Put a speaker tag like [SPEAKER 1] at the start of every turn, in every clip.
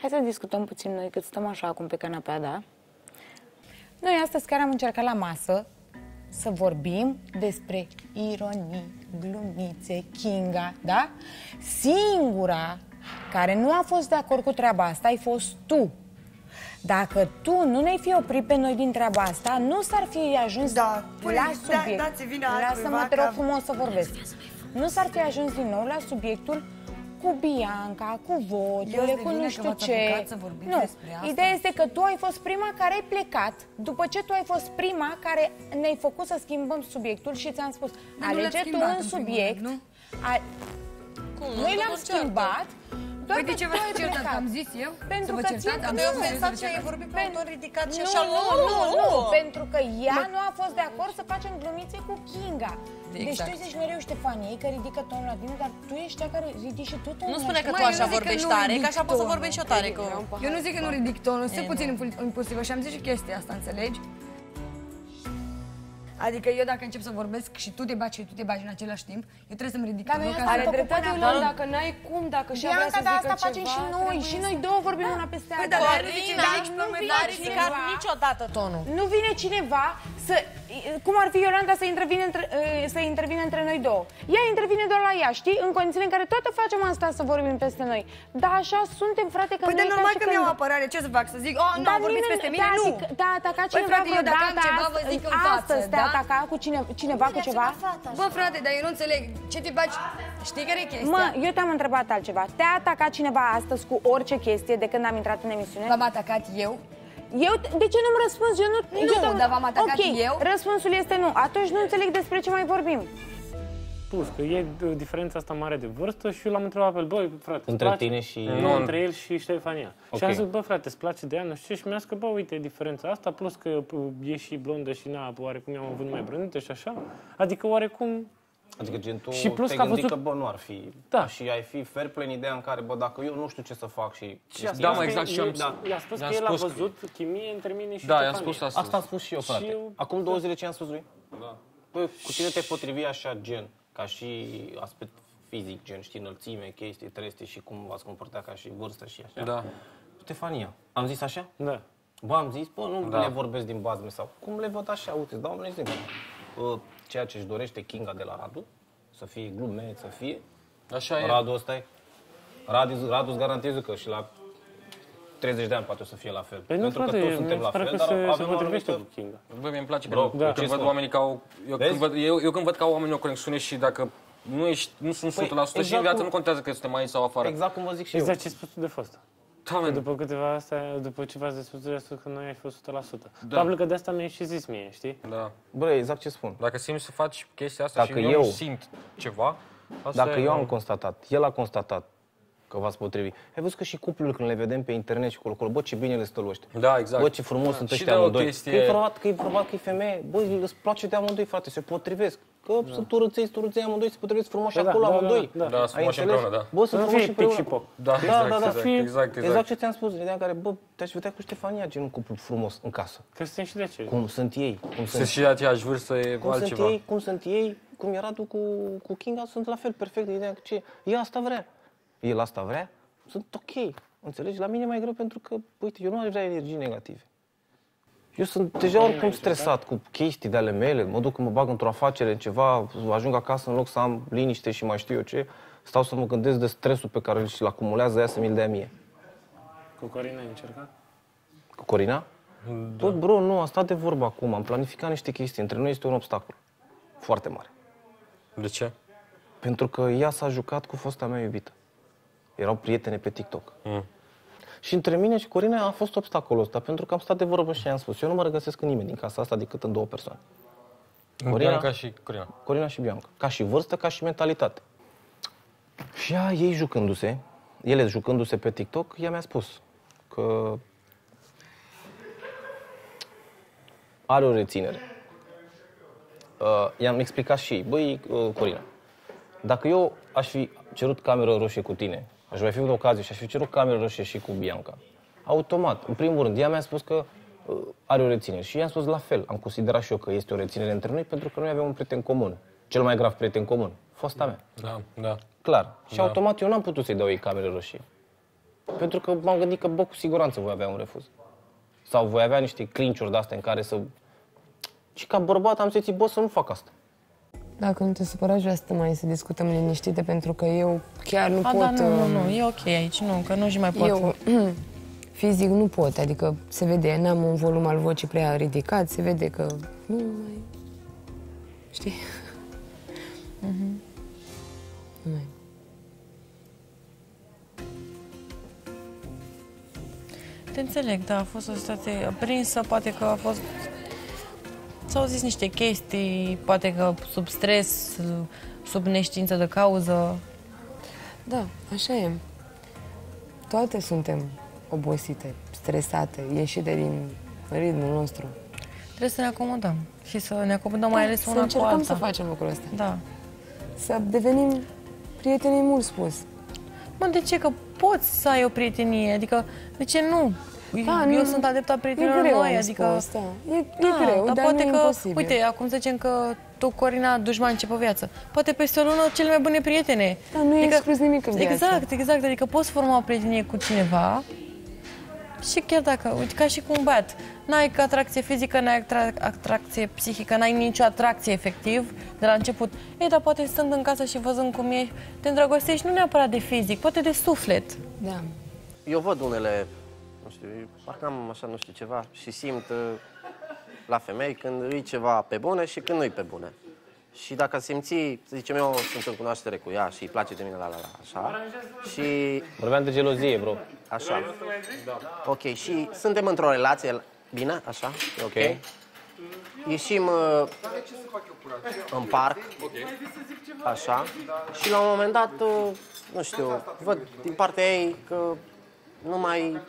[SPEAKER 1] Hai să discutăm puțin noi cât stăm așa acum pe canapea, da? Noi astăzi chiar am încercat la masă să vorbim despre ironii, glumițe, Kinga, da? Singura care nu a fost de acord cu treaba asta ai fost tu. Dacă tu nu ne-ai fi oprit pe noi din treaba asta, nu s-ar fi ajuns
[SPEAKER 2] Da, păi,
[SPEAKER 1] la
[SPEAKER 2] da,
[SPEAKER 1] subiect.
[SPEAKER 2] dați vina
[SPEAKER 1] Lasă-mă,
[SPEAKER 2] altcuiva
[SPEAKER 1] te rog
[SPEAKER 2] că-
[SPEAKER 1] frumos să vorbesc. Nu s-ar fi ajuns din nou la subiectul cu Bianca, cu votele,
[SPEAKER 2] de
[SPEAKER 1] cu
[SPEAKER 2] vină
[SPEAKER 1] nu
[SPEAKER 2] că
[SPEAKER 1] știu
[SPEAKER 2] v-ați
[SPEAKER 1] ce.
[SPEAKER 2] apucat să vorbiți
[SPEAKER 1] nu,
[SPEAKER 2] despre asta?
[SPEAKER 1] ideea este că tu ai fost prima care ai plecat, după ce tu ai fost prima care ne-ai făcut să schimbăm subiectul și ți-am spus,
[SPEAKER 2] nu
[SPEAKER 1] alege
[SPEAKER 2] l-ați
[SPEAKER 1] tu
[SPEAKER 2] schimbat
[SPEAKER 1] un
[SPEAKER 2] în primul
[SPEAKER 1] subiect,
[SPEAKER 2] rând, nu?
[SPEAKER 1] a-
[SPEAKER 3] Cum?
[SPEAKER 1] noi
[SPEAKER 3] Nu
[SPEAKER 1] l-am
[SPEAKER 3] vă certă.
[SPEAKER 1] schimbat, doar
[SPEAKER 2] Păi de
[SPEAKER 1] că
[SPEAKER 2] ce
[SPEAKER 1] tu
[SPEAKER 2] v-ați
[SPEAKER 1] ai
[SPEAKER 2] certat?
[SPEAKER 1] plecat.
[SPEAKER 2] Am zis eu?
[SPEAKER 1] Pentru
[SPEAKER 2] Să vă
[SPEAKER 1] că
[SPEAKER 2] certați?
[SPEAKER 1] ție-
[SPEAKER 2] Am
[SPEAKER 1] nu,
[SPEAKER 2] zis eu
[SPEAKER 1] pentru
[SPEAKER 2] să vă
[SPEAKER 3] Senzația e
[SPEAKER 2] certați?
[SPEAKER 3] vorbi pe
[SPEAKER 1] Pen-
[SPEAKER 3] un ton ridicat și
[SPEAKER 1] nu,
[SPEAKER 3] așa,
[SPEAKER 1] nu, nu, nu,
[SPEAKER 3] nu.
[SPEAKER 1] pentru că ea nu a fost de acord să facem glumițe cu Kinga. Deci
[SPEAKER 3] Exact.
[SPEAKER 1] tu zici mereu Ștefanie că ridică tonul la tine, dar tu ești cea care ridici și tu tonul.
[SPEAKER 3] Nu spune că
[SPEAKER 2] Mai,
[SPEAKER 3] tu
[SPEAKER 2] eu
[SPEAKER 3] așa
[SPEAKER 2] nu zic că
[SPEAKER 3] vorbești
[SPEAKER 2] nu
[SPEAKER 3] tare,
[SPEAKER 2] ridic
[SPEAKER 3] că așa poți să
[SPEAKER 2] tonul.
[SPEAKER 3] vorbești și eu tare. Că...
[SPEAKER 2] Eu nu zic că nu ridic tonul, sunt puțin impu- impulsivă și am zis și chestia asta, înțelegi? Adică eu dacă încep să vorbesc și tu te bagi și tu te bagi în același timp, eu trebuie să-mi ridic
[SPEAKER 1] Dar
[SPEAKER 2] tonul
[SPEAKER 1] noi
[SPEAKER 2] ca
[SPEAKER 1] asta
[SPEAKER 2] să...
[SPEAKER 1] am
[SPEAKER 4] Are
[SPEAKER 1] făcut
[SPEAKER 4] dreptate,
[SPEAKER 1] până
[SPEAKER 4] Iolanda,
[SPEAKER 1] acum.
[SPEAKER 4] dacă n-ai cum, dacă și-a vrea
[SPEAKER 1] Bianca,
[SPEAKER 4] să
[SPEAKER 1] dar
[SPEAKER 4] zică
[SPEAKER 1] asta facem
[SPEAKER 4] ceva,
[SPEAKER 1] și noi,
[SPEAKER 4] trebuie
[SPEAKER 1] și
[SPEAKER 4] să-
[SPEAKER 1] noi două vorbim una peste alta.
[SPEAKER 2] dar
[SPEAKER 3] Corina,
[SPEAKER 2] zice,
[SPEAKER 3] n-a
[SPEAKER 2] nici
[SPEAKER 1] nu
[SPEAKER 2] pe
[SPEAKER 1] vine
[SPEAKER 3] n-a
[SPEAKER 2] mai
[SPEAKER 3] ridicat
[SPEAKER 1] cineva.
[SPEAKER 3] niciodată tonul.
[SPEAKER 1] Nu vine cineva să... Cum ar fi Iolanda să intervine între, eh, să intervine între noi două? Ea intervine doar la ea, știi? În condițiile în care toate facem asta să vorbim peste noi. Dar așa suntem, frate, că
[SPEAKER 2] Păi
[SPEAKER 1] nu
[SPEAKER 2] de
[SPEAKER 1] e ca
[SPEAKER 2] normal
[SPEAKER 1] și
[SPEAKER 2] că
[SPEAKER 1] când-
[SPEAKER 2] mi-au apărare, ce să fac? Să zic, oh, nu,
[SPEAKER 1] Dar
[SPEAKER 2] vorbiți
[SPEAKER 1] nimeni-
[SPEAKER 2] peste mine?
[SPEAKER 1] da,
[SPEAKER 2] Nu!
[SPEAKER 1] zic, da, ataca
[SPEAKER 2] Păi,
[SPEAKER 1] cineva
[SPEAKER 2] frate, eu dacă am
[SPEAKER 1] vreodată
[SPEAKER 2] ceva, vă
[SPEAKER 1] ast-
[SPEAKER 2] zic în față,
[SPEAKER 1] astăzi te
[SPEAKER 2] da?
[SPEAKER 1] ataca cu cine, cineva cu ceva?
[SPEAKER 2] Bă, frate, dar eu nu înțeleg. Ce te bagi? Știi care e chestia?
[SPEAKER 1] Mă, eu te-am întrebat altceva. Te-a atacat cineva astăzi cu orice chestie de când am intrat în emisiune?
[SPEAKER 2] V-am atacat eu?
[SPEAKER 1] Eu, de ce nu-mi răspunzi? Eu nu,
[SPEAKER 2] Nu,
[SPEAKER 1] eu te-am-
[SPEAKER 2] dar v-am atacat
[SPEAKER 1] Ok,
[SPEAKER 2] eu?
[SPEAKER 1] răspunsul este nu. Atunci nu înțeleg despre ce mai vorbim.
[SPEAKER 5] Plus că e uh, diferența asta mare de vârstă și eu l-am întrebat pe el, băi, frate, îți
[SPEAKER 6] Între
[SPEAKER 5] place?
[SPEAKER 6] tine și-
[SPEAKER 5] Nu, între el și Ștefania.
[SPEAKER 6] Ok.
[SPEAKER 5] Și am zis, bă, frate, îți place de ea, nu știu ce, și mi-a zis că, bă, uite, e diferența asta, plus că uh, e și blondă și na, oarecum i-am avut mai brânete și așa. Adică oarecum
[SPEAKER 6] Adică gen tu
[SPEAKER 5] Și plus
[SPEAKER 6] te
[SPEAKER 5] că a
[SPEAKER 6] gândi
[SPEAKER 5] văzut-
[SPEAKER 6] că bă, nu ar fi.
[SPEAKER 5] Da.
[SPEAKER 6] Și ai fi fair play în ideea în care, bă, dacă eu nu știu ce să fac și...
[SPEAKER 5] Și a
[SPEAKER 6] Da,
[SPEAKER 5] spus
[SPEAKER 7] mă,
[SPEAKER 5] că
[SPEAKER 7] exact, și eu
[SPEAKER 5] el-
[SPEAKER 7] am-
[SPEAKER 5] da, i-a spus
[SPEAKER 7] i-am
[SPEAKER 5] că el a
[SPEAKER 7] spus că-
[SPEAKER 5] văzut chimie între mine și
[SPEAKER 7] Da, i-am
[SPEAKER 5] Ștefania.
[SPEAKER 7] spus asta.
[SPEAKER 6] Asta am spus și eu, frate.
[SPEAKER 5] Și eu-
[SPEAKER 6] Acum două zile ce am spus lui? Da. Bă, cu tine te potrivi așa, gen, ca și aspect fizic, gen, știi, înălțime, chestii, treste și cum v-ați comportat ca și vârstă și așa.
[SPEAKER 7] Da.
[SPEAKER 6] Stefania, am zis așa?
[SPEAKER 5] Da.
[SPEAKER 6] Bă, am zis, bă, nu
[SPEAKER 7] Da.
[SPEAKER 6] le vorbesc din bazme sau cum le văd așa, uite, îți dau un exemplu. Bă, ceea ce își dorește Kinga de la Radu, să fie glume, să fie,
[SPEAKER 7] Așa e.
[SPEAKER 6] Radu ăsta e. Radu, Radu îți garantez că și la 30 de ani poate o să fie la fel.
[SPEAKER 5] Păi nu,
[SPEAKER 6] Pentru
[SPEAKER 5] frate,
[SPEAKER 6] că toți
[SPEAKER 5] mi
[SPEAKER 6] suntem
[SPEAKER 5] se
[SPEAKER 6] la
[SPEAKER 5] pare
[SPEAKER 6] fel,
[SPEAKER 5] că
[SPEAKER 6] dar
[SPEAKER 5] se, se
[SPEAKER 6] avem o
[SPEAKER 5] potrivește cu
[SPEAKER 6] anumită...
[SPEAKER 5] Kinga.
[SPEAKER 7] Bă, mi-e place
[SPEAKER 6] Bro,
[SPEAKER 7] pentru că
[SPEAKER 6] da.
[SPEAKER 7] când
[SPEAKER 6] ce
[SPEAKER 7] văd
[SPEAKER 6] spun?
[SPEAKER 7] oamenii ca au... Eu
[SPEAKER 6] Vezi?
[SPEAKER 7] când, văd, eu, eu când văd că au oamenii o conexiune și dacă nu, ești, nu sunt 100%
[SPEAKER 6] Păi,
[SPEAKER 7] și în
[SPEAKER 6] exact
[SPEAKER 7] viață
[SPEAKER 6] cum-
[SPEAKER 7] nu contează că suntem aici sau afară.
[SPEAKER 6] Exact cum vă zic și eu.
[SPEAKER 5] Exact ce ai spus tu de fost.
[SPEAKER 7] Da,
[SPEAKER 5] Că
[SPEAKER 7] man.
[SPEAKER 5] după câteva astea, după ce v-ați spus, ai spus că noi ai fost 100%.
[SPEAKER 7] Da.
[SPEAKER 5] Probabil că de asta mi-ai și zis mie, știi?
[SPEAKER 7] Da.
[SPEAKER 6] Bă, exact ce spun.
[SPEAKER 7] Dacă simți să faci chestia asta
[SPEAKER 6] Dacă
[SPEAKER 7] și eu,
[SPEAKER 6] eu-
[SPEAKER 7] nu simt ceva, asta
[SPEAKER 6] Dacă
[SPEAKER 7] e,
[SPEAKER 6] eu am constatat, el a constatat că v-ați potrivit. Ai văzut că și cuplurile când le vedem pe internet și colo, bă, ce bine le stă lui ăștia.
[SPEAKER 7] Da, exact.
[SPEAKER 6] Bă, ce frumos sunt
[SPEAKER 7] Și
[SPEAKER 6] ăștia
[SPEAKER 7] de o
[SPEAKER 6] amândoi.
[SPEAKER 7] chestie-
[SPEAKER 6] Că e vorba că e vorba că e femeie. Bă, îți place de amândoi, frate, se potrivesc. Că sunt urăței, sunt urăței amândoi, se potrivesc frumos
[SPEAKER 5] Da,
[SPEAKER 6] acolo
[SPEAKER 5] da, da,
[SPEAKER 6] amândoi.
[SPEAKER 5] da,
[SPEAKER 7] da. Da, sunt
[SPEAKER 6] Ai
[SPEAKER 7] frumoși
[SPEAKER 6] înțeles?
[SPEAKER 7] împreună, da.
[SPEAKER 6] Bă, sunt
[SPEAKER 5] Să nu
[SPEAKER 6] frumoși
[SPEAKER 5] fie pic
[SPEAKER 6] împreună.
[SPEAKER 5] și poc.
[SPEAKER 7] Da,
[SPEAKER 6] Da,
[SPEAKER 7] exact,
[SPEAKER 6] da, da,
[SPEAKER 7] exact,
[SPEAKER 6] fie,
[SPEAKER 7] exact, exact.
[SPEAKER 6] exact ce ți-am spus, în ideea în care, bă, te-aș vedea cu Ștefania, gen un cuplu frumos în casă.
[SPEAKER 5] Că suntem și de ce.
[SPEAKER 6] Cum sunt ei, cum
[SPEAKER 7] Să
[SPEAKER 6] sunt,
[SPEAKER 7] și de aceeași vârstă e
[SPEAKER 6] cum sunt
[SPEAKER 7] altceva.
[SPEAKER 6] ei, cum sunt ei, cum era tu cu, cu Kinga, sunt la fel, perfect, de ideea că ce, ea asta vrea. El asta vrea, sunt ok. Înțelegi? La mine e mai greu pentru că, uite, eu nu aș vrea energii negative. Eu sunt deja oricum stresat cu chestii de ale mele, mă duc, mă bag într-o afacere, în ceva, ajung acasă în loc să am liniște și mai știu eu ce, stau să mă gândesc de stresul pe care îl acumulează ea să mi-l dea mie.
[SPEAKER 5] Cu Corina ai încercat?
[SPEAKER 6] Cu Corina? Da. Bă, bro, nu, am stat de vorbă acum, am planificat niște chestii, între noi este un obstacol foarte mare.
[SPEAKER 7] De ce?
[SPEAKER 6] Pentru că ea s-a jucat cu fosta mea iubită. Erau prietene pe TikTok.
[SPEAKER 7] Mm.
[SPEAKER 6] Și între mine și Corina a fost obstacolul ăsta, pentru că am stat de vorbă și i-am spus. Eu nu mă regăsesc în nimeni din casa asta decât în două persoane. Corina?
[SPEAKER 7] Bianca și Corina.
[SPEAKER 6] Corina și Bianca. Ca și vârstă, ca și mentalitate. Și ea, ei jucându-se, ele jucându-se pe TikTok, ea mi-a spus că are o reținere. Uh, i-am explicat și ei, băi, uh, Corina, dacă eu aș fi cerut cameră roșie cu tine, aș mai fi avut ocazie și aș fi cerut cameră roșie și cu Bianca, automat, în primul rând, ea mi-a spus că uh, are o reținere și i-am spus la fel. Am considerat și eu că este o reținere între noi pentru că noi avem un prieten comun. Cel mai grav prieten comun, fosta mea.
[SPEAKER 7] Da, da.
[SPEAKER 6] Clar. Și automat eu n-am putut să-i dau ei camere roșii. Pentru că m-am gândit că, bă, cu siguranță voi avea un refuz. Sau voi avea niște clinciuri de-astea în care să... Și ca bărbat am zis, bă, să nu fac asta.
[SPEAKER 3] Dacă nu te supăra, aș vrea să te mai să discutăm liniștite, pentru că eu chiar nu
[SPEAKER 4] A,
[SPEAKER 3] pot...
[SPEAKER 4] da, nu, nu,
[SPEAKER 3] uh,
[SPEAKER 4] nu, e ok aici, nu, că nu și mai pot.
[SPEAKER 3] Eu fizic nu pot, adică se vede, n-am un volum al vocii prea ridicat, se vede că nu mai... Știi?
[SPEAKER 4] Mhm.
[SPEAKER 3] Nu mai...
[SPEAKER 4] Te înțeleg, da, a fost o situație aprinsă, poate că a fost... S-au zis niște chestii, poate că sub stres, sub neștiință de cauză.
[SPEAKER 3] Da, așa e. Toate suntem obosite, stresate, ieșite din ritmul nostru.
[SPEAKER 4] Trebuie să ne acomodăm și să ne acomodăm mai ales
[SPEAKER 3] să
[SPEAKER 4] una cu
[SPEAKER 3] încercăm
[SPEAKER 4] alta.
[SPEAKER 3] să facem lucrul ăsta.
[SPEAKER 4] Da.
[SPEAKER 3] Să devenim prietenii mult spus.
[SPEAKER 4] Mă, de ce? Că poți să ai o prietenie, adică de ce nu?
[SPEAKER 3] Da,
[SPEAKER 4] Eu
[SPEAKER 3] nu-
[SPEAKER 4] sunt adepta
[SPEAKER 3] E
[SPEAKER 4] prietenilor
[SPEAKER 3] greu,
[SPEAKER 4] noi,
[SPEAKER 3] am
[SPEAKER 4] adică...
[SPEAKER 3] spus, da. E, e
[SPEAKER 4] Da,
[SPEAKER 3] greu,
[SPEAKER 4] dar
[SPEAKER 3] dar
[SPEAKER 4] poate
[SPEAKER 3] nu
[SPEAKER 4] că,
[SPEAKER 3] e imposibil.
[SPEAKER 4] uite, acum zicem că tu, Corina, dușman ce pe viață. Poate peste o lună cele mai bune prietene.
[SPEAKER 3] Dar nu e exclus nimic în viață.
[SPEAKER 4] Exact, exact. Adică poți forma o prietenie cu cineva și chiar dacă, uite, ca și cu un băiat, n-ai atracție fizică, n-ai atra- atracție psihică, n-ai nicio atracție efectiv de la început. Ei, dar poate stând în casă și văzând cum e, te îndrăgostești nu neapărat de fizic, poate de suflet.
[SPEAKER 3] Da.
[SPEAKER 8] Eu văd unele, nu știu, parcă am așa, nu știu, ceva și simt uh, la femei când îi ceva pe bune și când nu-i pe bune. Și dacă simți, să zicem eu, sunt în cunoaștere cu ea și îi place de mine la la la, așa, și
[SPEAKER 6] Vorbeam de gelozie, bro.
[SPEAKER 8] așa. Ok, și suntem într-o relație, bine, așa, e ok.
[SPEAKER 6] Ok.
[SPEAKER 8] Ieșim uh, în parc, așa, și la un moment dat, uh, nu știu, văd din partea ei că nu mai,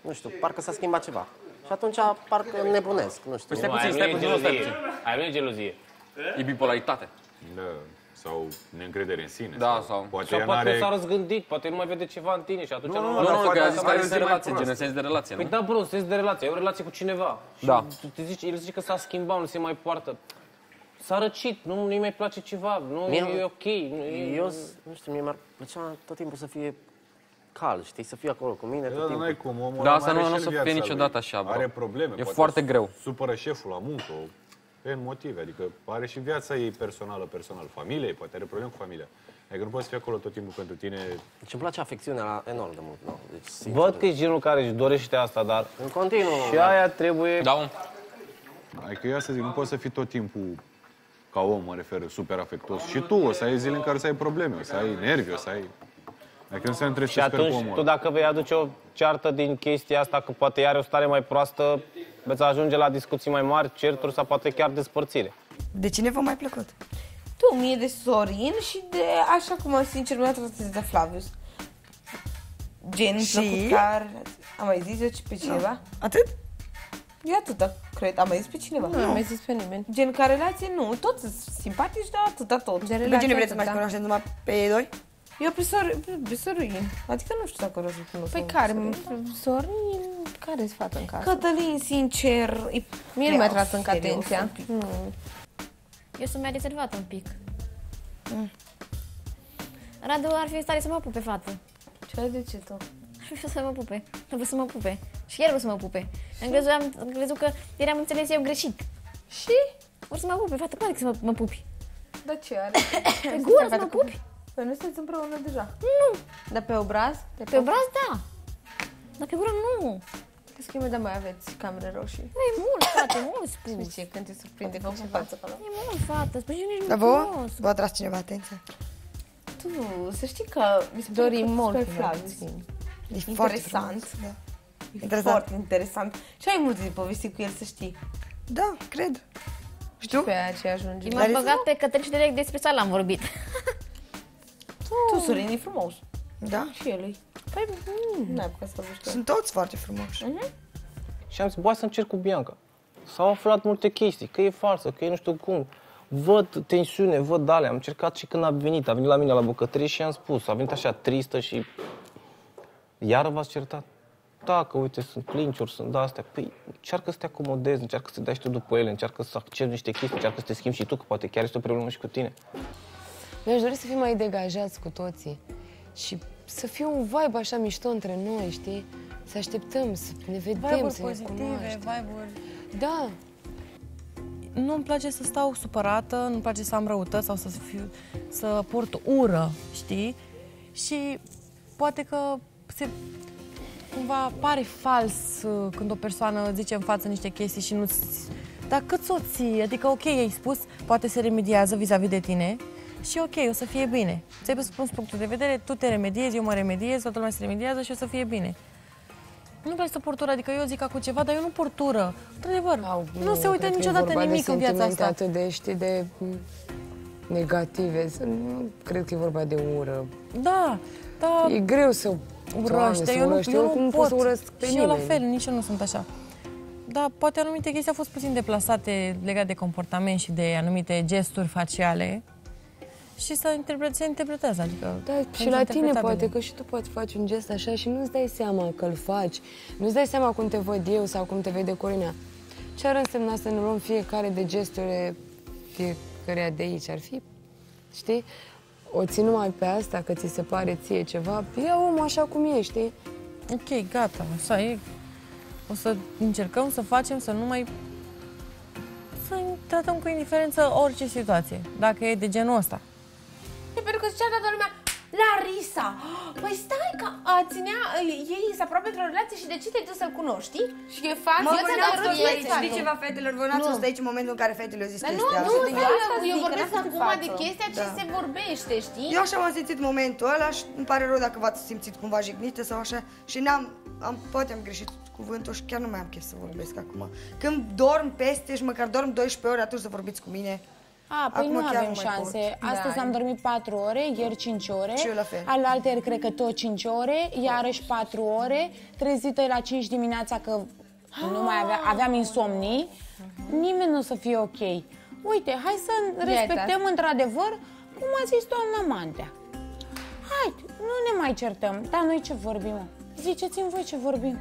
[SPEAKER 8] nu știu, parcă s-a schimbat ceva. Și atunci parcă nebunesc, nu știu.
[SPEAKER 7] Stai
[SPEAKER 6] Nu,
[SPEAKER 7] puțin,
[SPEAKER 6] aia
[SPEAKER 7] stai
[SPEAKER 6] nu e
[SPEAKER 7] puțin, stai
[SPEAKER 6] gelozie.
[SPEAKER 7] puțin.
[SPEAKER 6] Aia nu e gelozie.
[SPEAKER 7] E bipolaritate.
[SPEAKER 9] Da, sau neîncredere în sine.
[SPEAKER 7] Da, sau-
[SPEAKER 9] Poate
[SPEAKER 6] Sau
[SPEAKER 9] ea
[SPEAKER 6] poate
[SPEAKER 9] n-are...
[SPEAKER 6] s-a răzgândit, poate nu mai vede ceva în tine și atunci nu,
[SPEAKER 7] Nu, nu, nu, că a zis că are
[SPEAKER 9] zi
[SPEAKER 7] de
[SPEAKER 9] mai
[SPEAKER 7] relație,
[SPEAKER 9] proastă.
[SPEAKER 7] gen în sens de relație,
[SPEAKER 6] Păi
[SPEAKER 7] nu?
[SPEAKER 6] da, bro, sens de relație, ai o relație cu cineva. Și
[SPEAKER 7] Da.
[SPEAKER 6] tu te zici, el zice că s-a schimbat, nu se mai poartă. S-a răcit, nu nu-i mai place ceva, nu
[SPEAKER 8] Mie-
[SPEAKER 6] e ok. Nu e...
[SPEAKER 8] Eu, nu știu, mie mi-ar plăcea tot timpul să fie cald, știi, să fie acolo cu mine
[SPEAKER 9] Da,
[SPEAKER 8] tot
[SPEAKER 9] dar
[SPEAKER 8] timpul.
[SPEAKER 9] n-ai cum, omul
[SPEAKER 7] Da,
[SPEAKER 9] ăla
[SPEAKER 7] asta
[SPEAKER 9] mai
[SPEAKER 7] nu-
[SPEAKER 9] are
[SPEAKER 7] nu
[SPEAKER 9] și
[SPEAKER 7] o să
[SPEAKER 9] el
[SPEAKER 7] fie
[SPEAKER 9] viața
[SPEAKER 7] niciodată
[SPEAKER 9] lui.
[SPEAKER 7] așa, bro.
[SPEAKER 9] Are probleme.
[SPEAKER 7] E
[SPEAKER 9] poate
[SPEAKER 7] foarte greu.
[SPEAKER 9] Supără șeful la muncă, pe motive, adică are și viața ei personală, personal, familiei, poate are probleme cu familia. Adică nu poți fi acolo tot timpul pentru tine.
[SPEAKER 8] Deci îmi place afecțiunea la enorm de mult. Nu? Deci, sincer,
[SPEAKER 6] Văd că ești genul care își dorește asta, dar
[SPEAKER 8] În continuu.
[SPEAKER 6] și aia trebuie...
[SPEAKER 7] Da, om.
[SPEAKER 9] Adică eu asta zic, nu poți să fii tot timpul ca om, mă refer, super afectuos. Și tu o să ai zile în care să ai probleme, o să ai nervi, o să ai... Adică nu se trebuie să
[SPEAKER 6] Și
[SPEAKER 9] te speri cu
[SPEAKER 6] atunci,
[SPEAKER 9] omul
[SPEAKER 6] tu
[SPEAKER 9] ăla.
[SPEAKER 6] dacă vei aduce o ceartă din chestia asta, că poate ea are o stare mai proastă, veți ajunge la discuții mai mari, certuri sau poate chiar despărțire.
[SPEAKER 2] De cine v-a mai plăcut?
[SPEAKER 10] Tu, mie de Sorin și de, așa cum sincer, mi-a tratez de Flavius. Gen,
[SPEAKER 2] Și?
[SPEAKER 10] plăcut care... Am mai zis eu pe cineva?
[SPEAKER 2] Atât?
[SPEAKER 10] E atâta, cred. Am mai zis pe cineva?
[SPEAKER 3] Nu am mai zis pe nimeni.
[SPEAKER 10] Gen, ca relație, nu. Toți sunt simpatici, dar atâta tot.
[SPEAKER 3] De
[SPEAKER 2] De ce nu vreți să mai cunoașteți numai pe ei doi?
[SPEAKER 10] Eu pe, Sor, pe Sorin. Adică nu știu dacă vreau să cunosc.
[SPEAKER 3] Păi
[SPEAKER 10] pe
[SPEAKER 3] care?
[SPEAKER 10] Sorin.
[SPEAKER 3] Sorin, care e fată în casă?
[SPEAKER 10] Cătălin, sincer, e
[SPEAKER 3] Mie nu mi-a
[SPEAKER 10] prea
[SPEAKER 3] tras încă
[SPEAKER 10] serios
[SPEAKER 3] atenția.
[SPEAKER 10] un pic.
[SPEAKER 11] Eu sunt mai rezervată un pic. Radu ar fi în stare să mă pupe, fată.
[SPEAKER 10] Ce ai de ce tu?
[SPEAKER 11] Ar fi să mă pupe. Nu vreau să mă pupe. Și chiar vreau să mă pupe. Am crezut, am, am crezut că ieri am înțeles eu greșit.
[SPEAKER 10] Și?
[SPEAKER 11] Vreau să mă pupe, fată. Cum adică să mă, mă pupi?
[SPEAKER 10] Dar ce are?
[SPEAKER 11] Pe gură să mă pupi?
[SPEAKER 10] Păi nu sunteți împreună deja.
[SPEAKER 11] Nu.
[SPEAKER 10] Dar pe obraz?
[SPEAKER 11] Pe obraz, da. Dar pe gură, nu.
[SPEAKER 10] Crezi că imediat mai aveți camere roșii?
[SPEAKER 11] Nu e mult, fată, mult spus.
[SPEAKER 10] Știți ce, când te surprinde cu ceva.
[SPEAKER 11] E mult, fată. Spui, eu nici
[SPEAKER 2] Dar
[SPEAKER 11] nu
[SPEAKER 2] vouă?
[SPEAKER 11] cunosc.
[SPEAKER 2] Vă a tras cineva atenția?
[SPEAKER 10] Tu, să știi că mi se pare
[SPEAKER 3] Dorim
[SPEAKER 10] că
[SPEAKER 3] mult.
[SPEAKER 10] super Flavius.
[SPEAKER 2] E foarte
[SPEAKER 10] Interesant.
[SPEAKER 2] frumos, Da.
[SPEAKER 10] E
[SPEAKER 2] Interesant.
[SPEAKER 10] foarte interesant. Și ai multe de povesti cu el, să știi.
[SPEAKER 2] da, cred. Știu?
[SPEAKER 10] Pe aceea ajunge.
[SPEAKER 11] M-am băgat pe Cătălin și direct despre sala am vorbit.
[SPEAKER 10] Tu, Sorin, e frumos.
[SPEAKER 2] Da.
[SPEAKER 10] Și el e. Păi, n-ai apucat să vorbești cu el.
[SPEAKER 2] Sunt toți foarte frumoși.
[SPEAKER 6] Și am zis, băi, să încerc cu Bianca. S-au aflat multe chestii, că e falsă, că e nu știu cum. Văd tensiune, văd alea. Am încercat și când a venit, a venit la mine la bucătărie și i-am spus, a venit așa tristă și... Iară v-ați certat? Da, că uite, sunt clinciuri, sunt de-astea. Păi, încearcă să te acomodezi, încearcă să te dai și tu după ele, încearcă să accepti niște chestii, încearcă să te schimbi și tu, că poate chiar este o problemă și cu tine.
[SPEAKER 3] Mi-aș dori să fim mai degajați cu toții. Și să fie un vibe așa mișto între noi, știi? Să așteptăm, să ne vedem,
[SPEAKER 4] Vibe-uri
[SPEAKER 3] să ne
[SPEAKER 4] pozitive,
[SPEAKER 3] cunoaștem.
[SPEAKER 4] vibe-uri...
[SPEAKER 3] Da,
[SPEAKER 4] Nu-mi place să stau supărată, nu-mi place să am răutăți sau să, fiu, să port ură, știi? Și poate că se cumva pare fals uh, când o persoană zice în față niște chestii și nu Dar cât să o ții? Adică, ok, ai spus, poate se remediază vis-a-vis de tine și ok, o să fie bine. Ți-ai spus punctul de vedere, tu te remediezi, eu mă remediez, toată lumea se remediază și o să fie bine. Nu place să portură, adică eu zic acum ceva, dar eu nu portură. Într-adevăr, nu, se uită
[SPEAKER 3] cred că e
[SPEAKER 4] niciodată
[SPEAKER 3] vorba de
[SPEAKER 4] nimic în viața
[SPEAKER 3] sentimente
[SPEAKER 4] asta.
[SPEAKER 3] atât de, știi, de m, negative. Să Nu cred că e vorba de ură.
[SPEAKER 4] Da, da,
[SPEAKER 3] E greu să Doamne,
[SPEAKER 4] urăște,
[SPEAKER 3] să
[SPEAKER 4] eu nu,
[SPEAKER 3] urăști.
[SPEAKER 4] eu
[SPEAKER 3] oricum
[SPEAKER 4] nu
[SPEAKER 3] pot
[SPEAKER 4] pot.
[SPEAKER 3] să urăsc pe
[SPEAKER 4] și eu la
[SPEAKER 3] nimeni.
[SPEAKER 4] fel, nici eu nu sunt așa. Dar poate anumite chestii au fost puțin deplasate legate de comportament și de anumite gesturi faciale și să interpre- se interpretează, adică...
[SPEAKER 3] Da, și
[SPEAKER 4] sunt
[SPEAKER 3] la tine
[SPEAKER 4] interpretabile.
[SPEAKER 3] poate că și tu poți face un gest așa și nu-ți dai seama că îl faci. Nu-ți dai seama cum te văd eu sau cum te vede Corina. Ce ar însemna să ne luăm fiecare de gesturile fiecăreia de aici? Ar fi, știi? O ții numai pe asta, că ți se pare ție ceva, ia omul așa cum e, știi?
[SPEAKER 4] Ok, gata, așa e. O să încercăm să facem să nu mai... să tratăm cu indiferență orice situație, dacă e de genul ăsta.
[SPEAKER 10] E pentru că zicea toată lumea, Larisa, păi stai că a ținea, ei sunt aproape într-o relație și de ce te-ai dus să-l cunoști? Și e fac,
[SPEAKER 2] Mă,
[SPEAKER 10] eu
[SPEAKER 2] voi
[SPEAKER 10] ți-am
[SPEAKER 2] n-ați
[SPEAKER 10] dat
[SPEAKER 2] fost
[SPEAKER 10] ție,
[SPEAKER 2] aici. Știi ceva, fetelor? Voi n-ați
[SPEAKER 10] Nu.
[SPEAKER 2] fost aici în momentul în care fetele au zis
[SPEAKER 10] Dar nu,
[SPEAKER 2] chestia
[SPEAKER 10] nu,
[SPEAKER 2] asta.
[SPEAKER 10] eu,
[SPEAKER 2] Eu
[SPEAKER 10] eu, eu
[SPEAKER 2] zic,
[SPEAKER 10] vorbesc
[SPEAKER 2] n-am fost
[SPEAKER 10] acum
[SPEAKER 2] față.
[SPEAKER 10] de chestia ce
[SPEAKER 2] Da.
[SPEAKER 10] se vorbește, știi?
[SPEAKER 2] Eu așa m-am simțit momentul ăla și îmi pare rău dacă v-ați simțit cumva jignită sau așa și n-am, am, poate am greșit cuvântul și chiar nu mai am chef să vorbesc acum. Când dorm peste și măcar dorm 12 ore, atunci să vorbiți cu mine.
[SPEAKER 1] A, păi
[SPEAKER 2] Acum
[SPEAKER 1] nu
[SPEAKER 2] chiar
[SPEAKER 1] avem
[SPEAKER 2] nu mai
[SPEAKER 1] șanse.
[SPEAKER 2] pot.
[SPEAKER 1] Astăzi
[SPEAKER 2] Da.
[SPEAKER 1] am dormit 4 ore, ieri 5 ore.
[SPEAKER 2] Și eu la fel.
[SPEAKER 1] Alaltă ieri cred că tot 5 ore, iarăși 4 ore. Trezită la 5 dimineața că nu mai avea, aveam insomnii. Nimeni nu o să fie ok. Uite, hai să respectăm într-adevăr cum a zis doamna Mantea. Hai, nu ne mai certăm. Dar noi ce vorbim? Ziceți-mi voi ce vorbim.